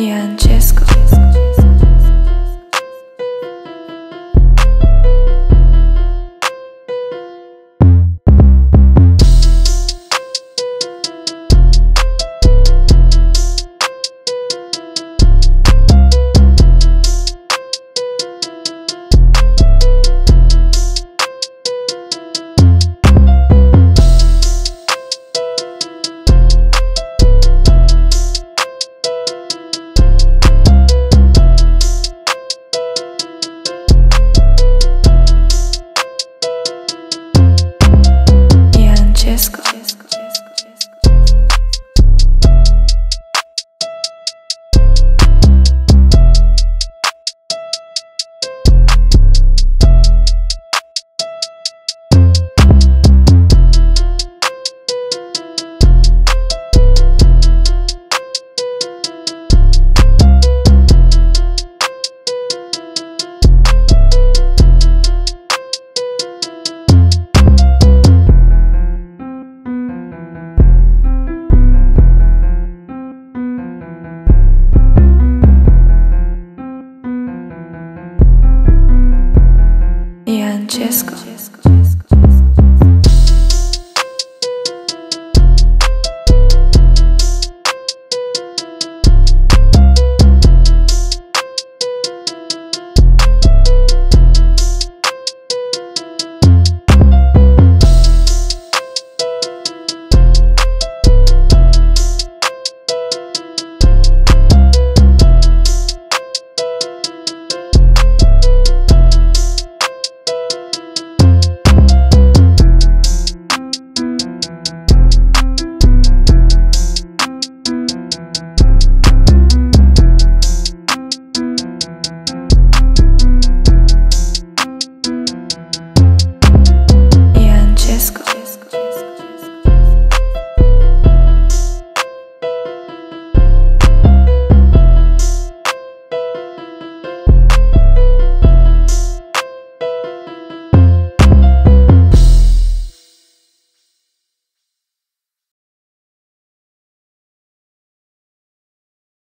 Francesco. Francesco. Francesco.